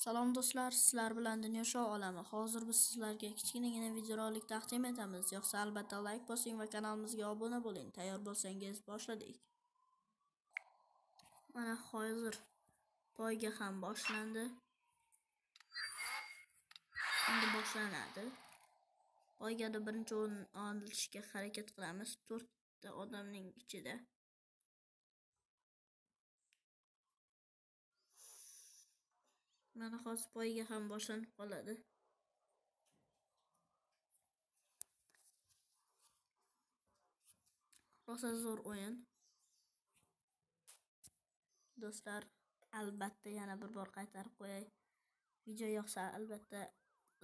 Salom do'stlar, sizlar bilan Dunyo Show olami. Hozir biz sizlarga kichkinagina videorolik taqdim etamiz. Yoqsa albatta like bosing va kanalimizga obuna bo'ling. Tayyor bo'lsangiz boshladik. Mana hozir poyga ham boshlandi. Endi boshlanadi. Poygada birinchi o'rin olishga harakat qilamiz. 4 ta odamning ichida. Mana hozir poyga ham boshlanib qoladi. Rosa zo'r o'yin. Do'stlar, albatta yana bir bor qaytarib qo'yay. Video yoqsa albatta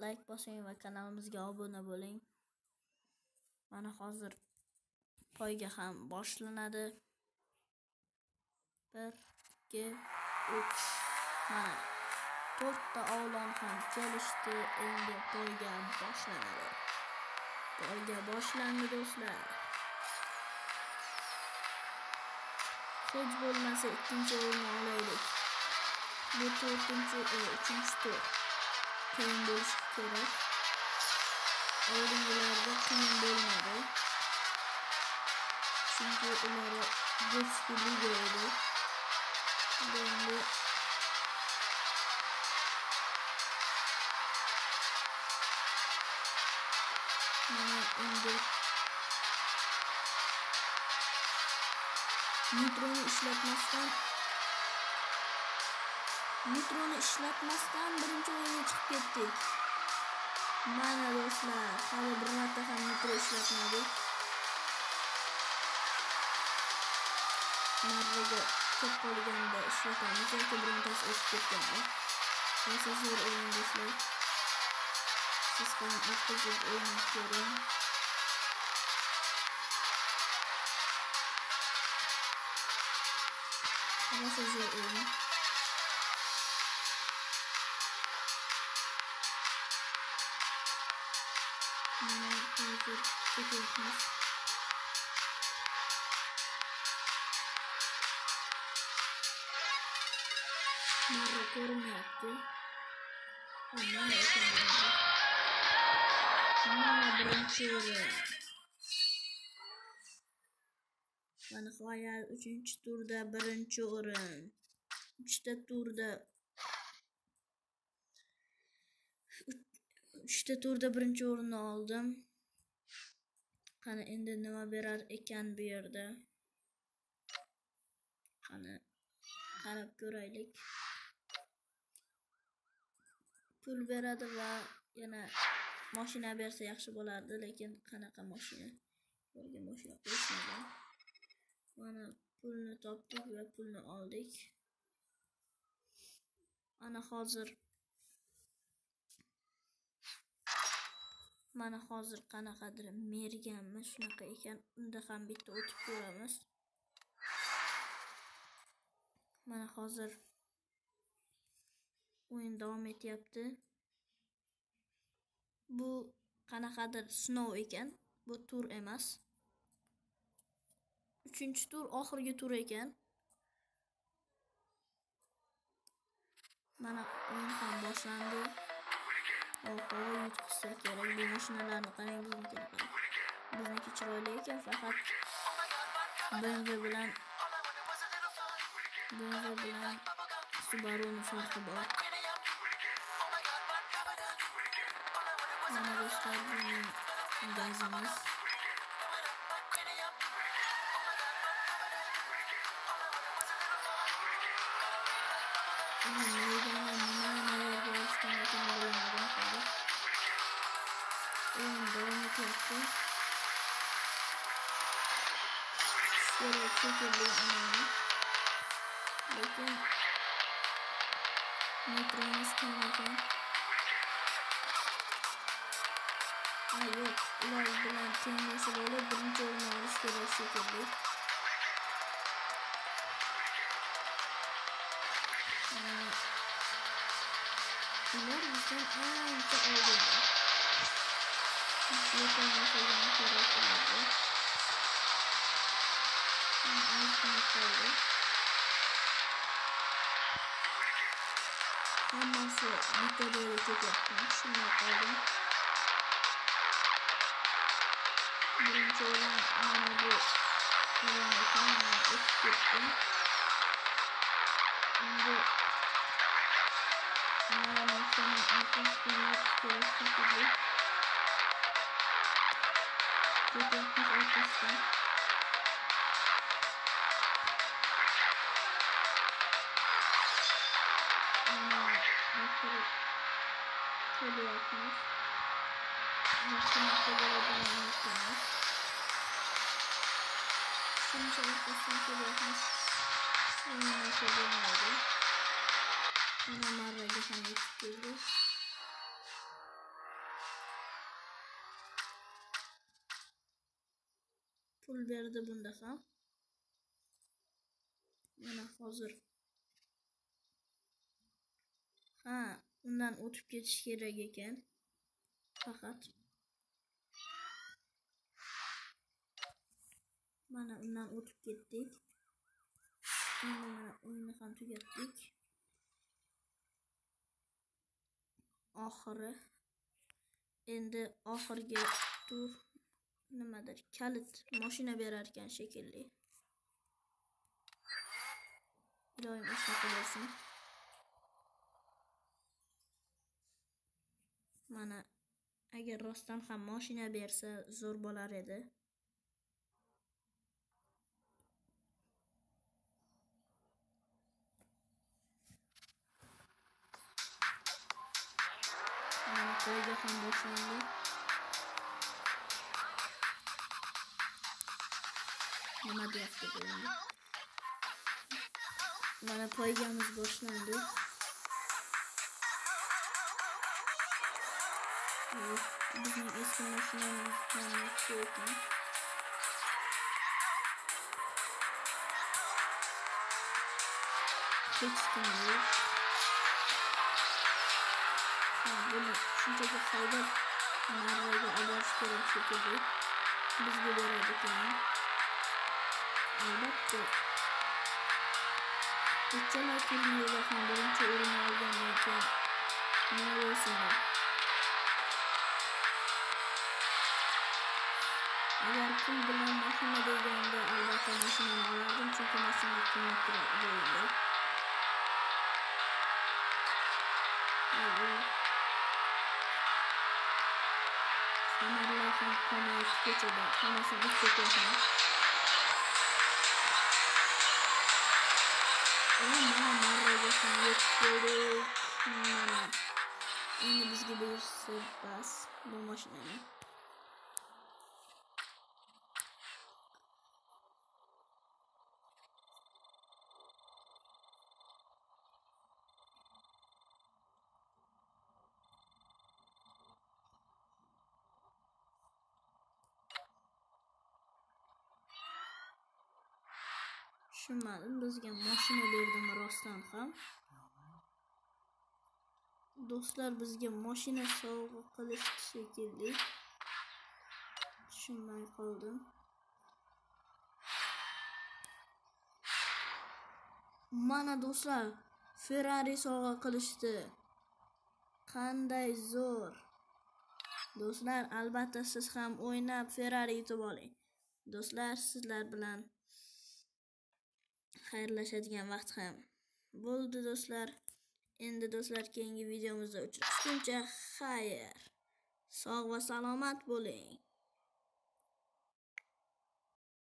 like bosing va kanalimizga obuna bo'ling. Mana hozir poyga ham boshlanadi. 1 2 3 mana to'rtta o'g'lon ham kelishdi endi poyga boshlanadi poyga boshlandi do'stlar. Hech bo'lmasa ikkinchi o'rinni olaylik bu to'rtinchi e, uchinchi tur qiyin bo'lishi kerak oldingilarda qiyin bo'lmadi chunki ular детский liga edi endi endi nitroni ishlatmasdan nitroni ishlatmasdan birinchi o'yinga chiqib ketdik mana do'stlar hali bir marta ham nitro ishlatmadik marraga kelib qolganda ishlatamiz yoki birontasi o'tib ketganda rosa zo'r o'yin do'stlar. Siz ham o'tkazib o'ynab ko'ring rosa zo'r o'yin mana hozir ketyapmiz marra ko'rinmayapti mana ekan mana birinchi o'rin va nihoyat uchinchi turda birinchi o'rin uchta turda uchta turda birinchi o'rinni oldim. Qani endi nima berar ekan bu yerda? Qani qarab ko'raylik. Pul beradi va yana mashina bersa yaxshi bo'lardi lekin qanaqa mashina yo'lga mashina qo'yishmagan. Mana pulni topdik va pulni oldik. Ana hozir mana hozir qanaqadir merganmi shunaqa ekan. Unda ham bitta o'tib ko'ramiz. Mana hozir o'yin davom etyapti. Bu qanaqadir sinov ekan. Bu tur emas. Uchinchi tur oxirgi tur ekan. Mana o'yin ham boshlandi. Oho yutqizsa kerak bu mashinalarni qarang biznikini bizniki chiroyli ekan faqat bmv bilan bmv bilan subaruni farqi bor. Mana do'stlar bizning gazimiz. Maydonda nima nimalarga olishgan ekanini bilmadim hali o'yin davom etyapti kerak shekilli anani lekin metromiz kam Arkadaşlar anca öldürdüm. Yok olmasa bana gerek oldu. Ağzını koydu. Ben itu dia de dia yaptım. Şunu ada Birinci olan anı olsun. Ee, söylüyorsunuz. Nasıl söyleyebiliyorsunuz? Şimdi çalışmasını söylüyorsunuz. Şimdi nasıl bilmiyorum. Ama mağaraya geçen geçiyoruz. Pul berdi bunda ham mana hozir ha undan o'tib ketish kerak ekan faqat mana undan o'tib ketdik endi mana o'yinni ham tugatdik oxiri endi oxirgi tur nimadir? Kalit mashina berar ekan shekilli. Iloyim shunaqa bo'lsin. Mana agar rostdan ham mashina bersa zo'r bo'lar edi. Mana ham boshlandi nima deyapti bu endi mana poygamiz boshlandi Uf, bizning eski mashinamiz ham yaxshi ekan hech kim yo'q ha buni shunchaki haydab marraga olib borish albatta ikkala turnirda ham birinchi o'rin olgandan keyin nima bo'lsinlar agar pul bilan mashina deganda albatta mashinani olardim chunki mashina qimmatroq bo'ldi kamarlar ham qolmayapti ko'chada hammasini olib ketyapman marraga ham yetib keldik mana endi bizga berishsa bas bu mashinani tushunmadim bizga mashina berdimi rostdan ham do'stlar bizga mashina sovg'a qilishdi shekilli. Tushunmay qoldim. Mana do'stlar ferrari sovg'a qilishdi. Qanday zo'r. Do'stlar albatta siz ham o'ynab ferrari yutib oling. Do'stlar sizlar bilan xayrlashadigan vaqt ham bo'ldi do'stlar. Endi do'stlar keyingi videomizda uchrashguncha xayr. Sog' va salomat bo'ling.